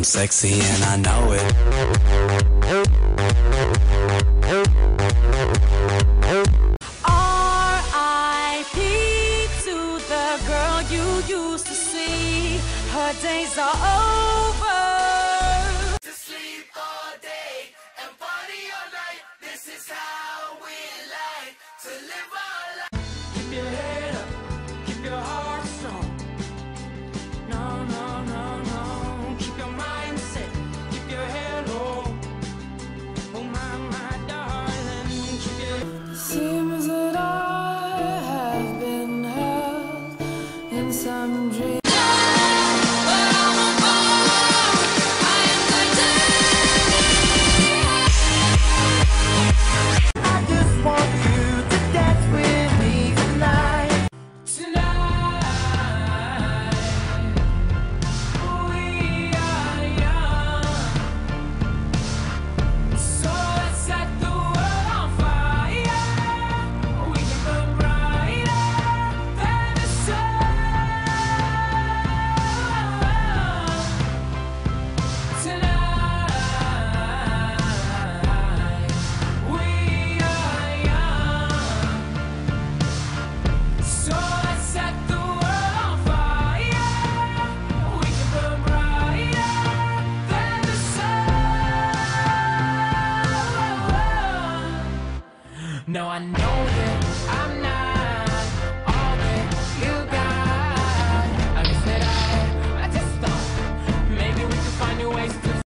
I'm sexy and I know it. R.I.P. to the girl you used to see. Her days are over. To sleep all day and party all night. This is how we like to live in some dream. No, I know that I'm not.